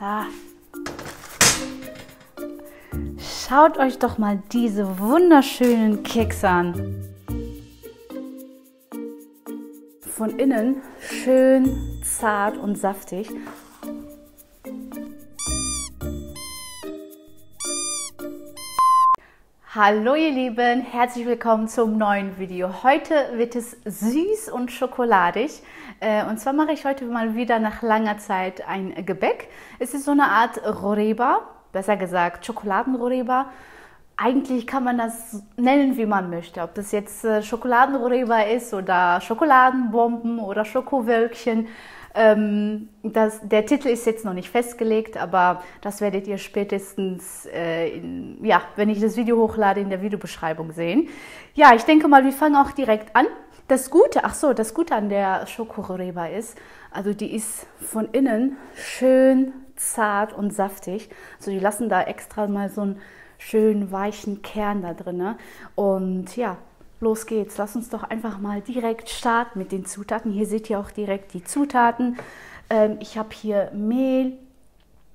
Da. Schaut euch doch mal diese wunderschönen Kekse an. Von innen schön zart und saftig. Hallo ihr Lieben, herzlich willkommen zum neuen Video. Heute wird es süß und schokoladig. Äh, und zwar mache ich heute mal wieder nach langer Zeit ein Gebäck. Es ist so eine Art Roreba, besser gesagt Schokoladenroreba. Eigentlich kann man das nennen, wie man möchte. Ob das jetzt äh, Schokoladenroreba ist oder Schokoladenbomben oder Schokowölkchen. Ähm, das, der Titel ist jetzt noch nicht festgelegt, aber das werdet ihr spätestens, äh, in, ja, wenn ich das Video hochlade, in der Videobeschreibung sehen. Ja, ich denke mal, wir fangen auch direkt an. Das Gute, ach so, das Gute an der Schokoreba ist, also die ist von innen schön zart und saftig. Also die lassen da extra mal so einen schönen weichen Kern da drin. Und ja, los geht's. Lass uns doch einfach mal direkt starten mit den Zutaten. Hier seht ihr auch direkt die Zutaten. Ähm, ich habe hier Mehl,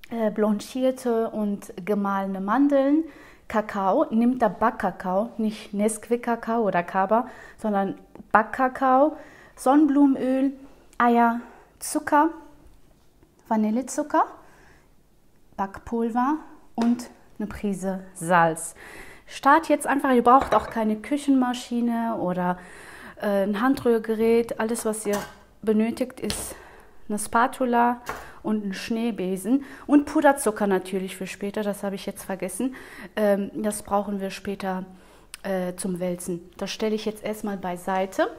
äh, blanchierte und gemahlene Mandeln, Kakao. Nimmt da Backkakao, nicht Nesquik-Kakao oder Kaba, sondern Backkakao, Sonnenblumenöl, Eier, Zucker, Vanillezucker, Backpulver und eine Prise Salz. Start jetzt einfach, ihr braucht auch keine Küchenmaschine oder äh, ein Handrührgerät. Alles, was ihr benötigt, ist eine Spatula und ein Schneebesen und Puderzucker natürlich für später, das habe ich jetzt vergessen. Ähm, das brauchen wir später äh, zum Wälzen. Das stelle ich jetzt erstmal beiseite,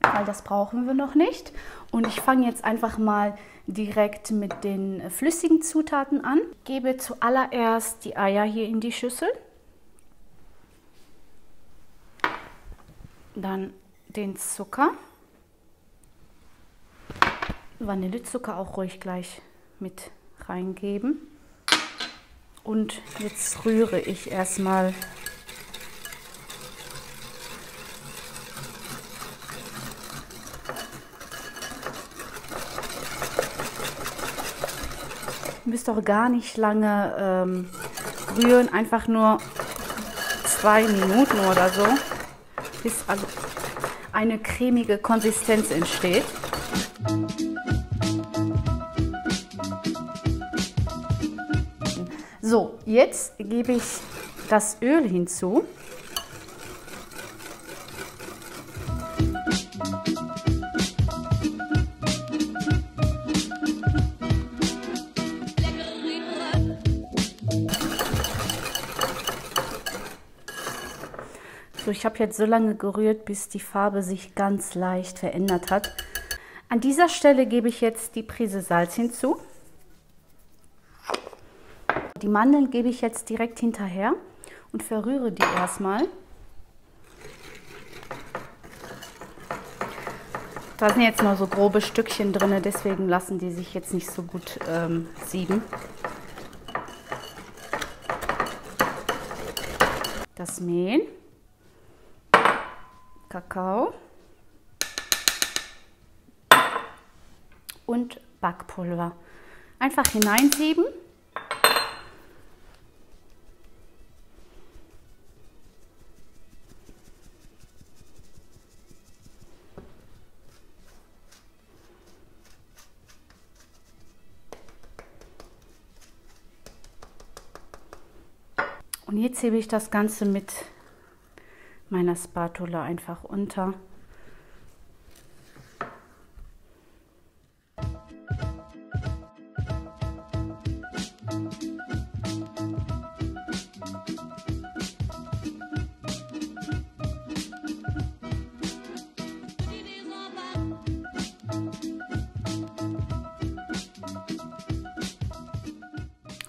weil das brauchen wir noch nicht. Und ich fange jetzt einfach mal direkt mit den flüssigen Zutaten an. Gebe zuallererst die Eier hier in die Schüssel. Dann den Zucker. Vanillezucker auch ruhig gleich mit reingeben. Und jetzt rühre ich erstmal Ihr müsst auch gar nicht lange ähm, rühren, einfach nur zwei Minuten oder so bis eine cremige Konsistenz entsteht. So, jetzt gebe ich das Öl hinzu. So, ich habe jetzt so lange gerührt, bis die Farbe sich ganz leicht verändert hat. An dieser Stelle gebe ich jetzt die Prise Salz hinzu. Die Mandeln gebe ich jetzt direkt hinterher und verrühre die erstmal. Da sind jetzt noch so grobe Stückchen drin, deswegen lassen die sich jetzt nicht so gut ähm, sieben. Das Mehl. Kakao und Backpulver. Einfach hineinsieben. Und jetzt hebe ich das Ganze mit meiner Spatula einfach unter.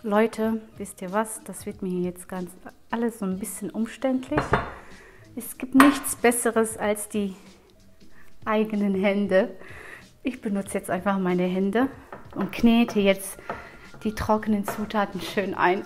Leute, wisst ihr was? Das wird mir jetzt ganz alles so ein bisschen umständlich. Es gibt nichts Besseres als die eigenen Hände. Ich benutze jetzt einfach meine Hände und knete jetzt die trockenen Zutaten schön ein.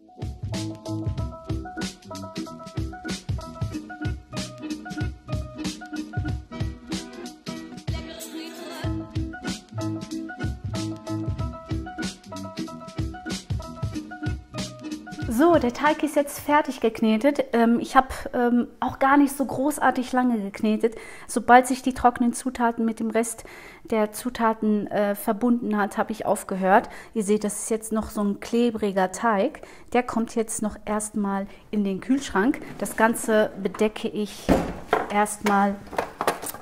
So, der Teig ist jetzt fertig geknetet. Ähm, ich habe ähm, auch gar nicht so großartig lange geknetet. Sobald sich die trockenen Zutaten mit dem Rest der Zutaten äh, verbunden hat, habe ich aufgehört. Ihr seht, das ist jetzt noch so ein klebriger Teig. Der kommt jetzt noch erstmal in den Kühlschrank. Das Ganze bedecke ich erstmal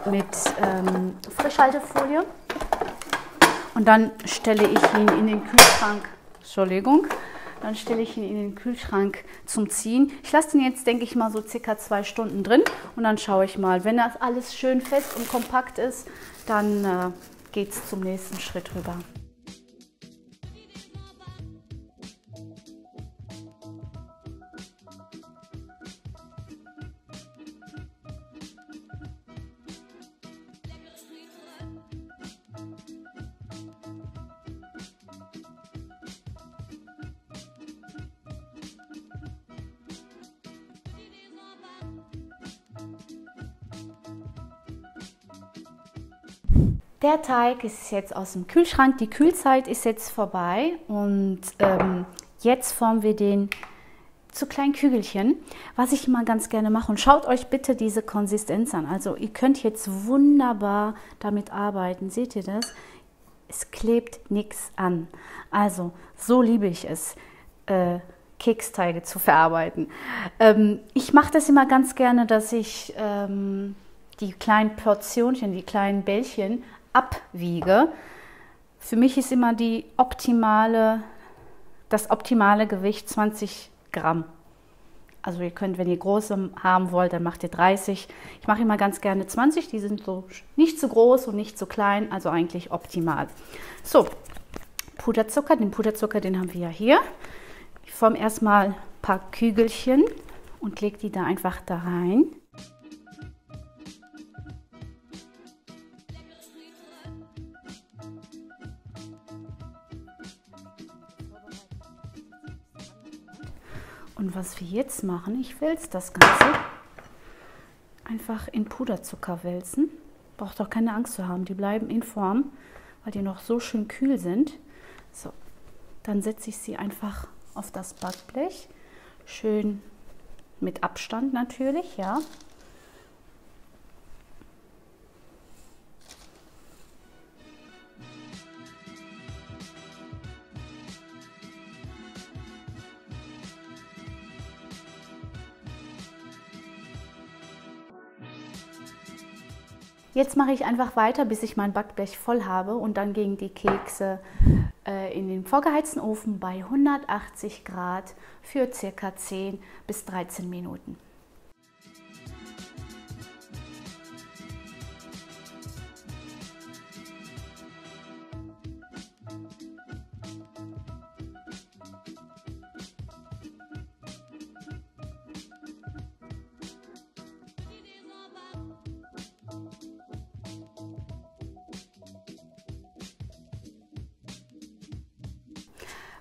mit ähm, Frischhaltefolie. Und dann stelle ich ihn in den Kühlschrank. Entschuldigung. Dann stelle ich ihn in den Kühlschrank zum Ziehen. Ich lasse den jetzt, denke ich mal, so circa zwei Stunden drin und dann schaue ich mal. Wenn das alles schön fest und kompakt ist, dann äh, geht es zum nächsten Schritt rüber. Der Teig ist jetzt aus dem Kühlschrank. Die Kühlzeit ist jetzt vorbei und ähm, jetzt formen wir den zu kleinen Kügelchen, was ich immer ganz gerne mache. Und schaut euch bitte diese Konsistenz an. Also ihr könnt jetzt wunderbar damit arbeiten. Seht ihr das? Es klebt nichts an. Also so liebe ich es. Äh, Keksteige zu verarbeiten. Ähm, ich mache das immer ganz gerne, dass ich ähm, die kleinen Portionchen, die kleinen Bällchen abwiege. Für mich ist immer die optimale, das optimale Gewicht 20 Gramm. Also ihr könnt, wenn ihr große haben wollt, dann macht ihr 30. Ich mache immer ganz gerne 20, die sind so nicht zu groß und nicht zu klein, also eigentlich optimal. So, Puderzucker, den Puderzucker, den haben wir ja hier. Ich forme erstmal ein paar Kügelchen und lege die da einfach da rein. Und was wir jetzt machen, ich wälze das Ganze einfach in Puderzucker wälzen. Braucht auch keine Angst zu haben, die bleiben in Form, weil die noch so schön kühl sind. So, dann setze ich sie einfach auf das Backblech. Schön mit Abstand natürlich, ja. Jetzt mache ich einfach weiter, bis ich mein Backblech voll habe und dann gehen die Kekse äh, in den vorgeheizten Ofen bei 180 Grad für circa 10 bis 13 Minuten.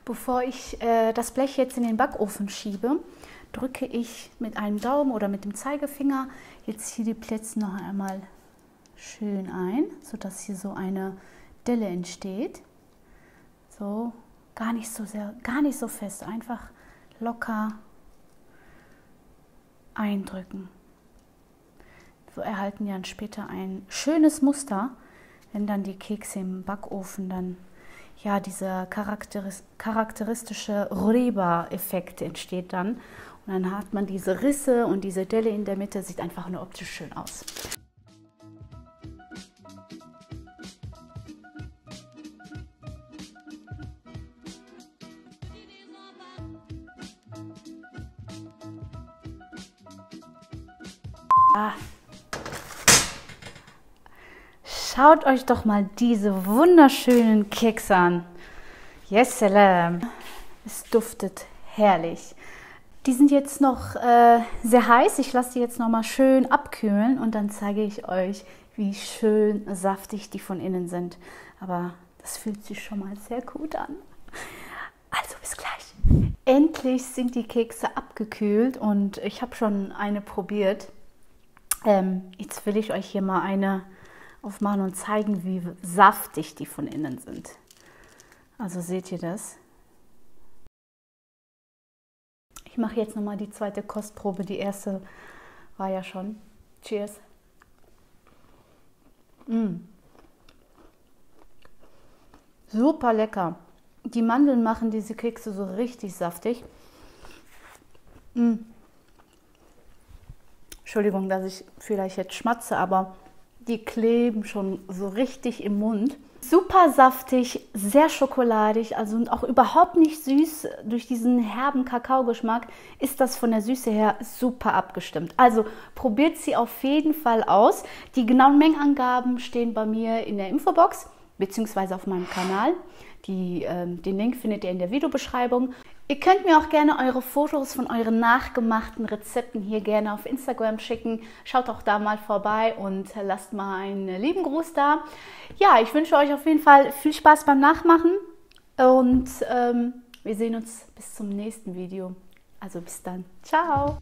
Bevor ich äh, das Blech jetzt in den Backofen schiebe, drücke ich mit einem Daumen oder mit dem Zeigefinger jetzt hier die Plätze noch einmal schön ein, sodass hier so eine Delle entsteht. So, gar nicht so sehr, gar nicht so fest, einfach locker eindrücken. So erhalten wir dann später ein schönes Muster, wenn dann die Kekse im Backofen dann ja, dieser charakteris charakteristische Reba-Effekt entsteht dann. Und dann hat man diese Risse und diese Delle in der Mitte, sieht einfach nur optisch schön aus. Ah, Schaut euch doch mal diese wunderschönen Kekse an. Yes, salam. Es duftet herrlich. Die sind jetzt noch äh, sehr heiß. Ich lasse die jetzt noch mal schön abkühlen und dann zeige ich euch, wie schön saftig die von innen sind. Aber das fühlt sich schon mal sehr gut an. Also bis gleich. Endlich sind die Kekse abgekühlt und ich habe schon eine probiert. Ähm, jetzt will ich euch hier mal eine aufmachen und zeigen, wie saftig die von innen sind. Also seht ihr das? Ich mache jetzt nochmal die zweite Kostprobe. Die erste war ja schon. Cheers. Mm. Super lecker. Die Mandeln machen diese Kekse so richtig saftig. Mm. Entschuldigung, dass ich vielleicht jetzt schmatze, aber die kleben schon so richtig im Mund. Super saftig, sehr schokoladig, also und auch überhaupt nicht süß. Durch diesen herben Kakaogeschmack ist das von der Süße her super abgestimmt. Also probiert sie auf jeden Fall aus. Die genauen Mengenangaben stehen bei mir in der Infobox bzw. auf meinem Kanal. Die, äh, den Link findet ihr in der Videobeschreibung. Ihr könnt mir auch gerne eure Fotos von euren nachgemachten Rezepten hier gerne auf Instagram schicken. Schaut auch da mal vorbei und lasst mal einen lieben Gruß da. Ja, ich wünsche euch auf jeden Fall viel Spaß beim Nachmachen und ähm, wir sehen uns bis zum nächsten Video. Also bis dann. Ciao.